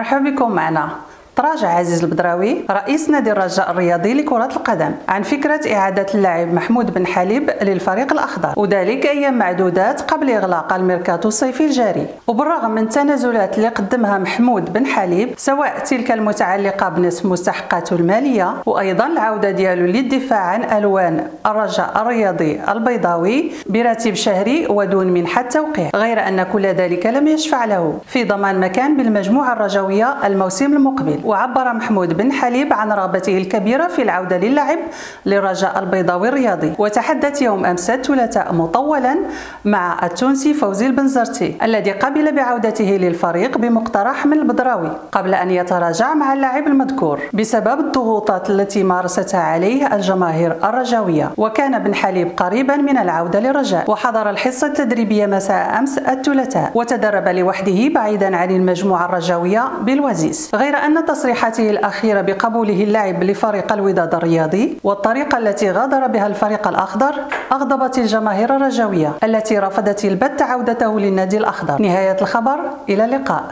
Marhabikum Anna. تراجع عزيز البدراوي رئيس نادي الرجاء الرياضي لكرة القدم عن فكرة إعادة اللاعب محمود بن حليب للفريق الأخضر. وذلك أيام معدودات قبل إغلاق الميركاتو الصيفي الجاري. وبالرغم من التنازلات اللي قدمها محمود بن حليب سواء تلك المتعلقة بنصف مستحقاته المالية وأيضا العودة ديالو للدفاع عن ألوان الرجاء الرياضي البيضاوي براتب شهري ودون منحة توقيع غير أن كل ذلك لم يشفع له. في ضمان مكان بالمجموعة الرجوية الموسم المقبل. وعبر محمود بن حليب عن رغبته الكبيرة في العودة للعب للرجاء البيضاوي الرياضي. وتحدث يوم أمس الثلاثاء مطولا مع التونسي فوزي البنزرتي الذي قبل بعودته للفريق بمقترح من البدراوي قبل أن يتراجع مع اللاعب المذكور بسبب الضغوطات التي مارستها عليه الجماهير الرجاوية. وكان بن حليب قريبا من العودة للرجاء. وحضر الحصة التدريبية مساء أمس الثلاثاء وتدرب لوحده بعيدا عن المجموعة الرجاوية بالوزيز. غير أن تصريحاته الأخيرة بقبوله اللعب لفريق الوداد الرياضي والطريقة التي غادر بها الفريق الأخضر أغضبت الجماهير الرجاوية التي رفضت البت عودته للنادي الأخضر. نهاية الخبر إلى اللقاء.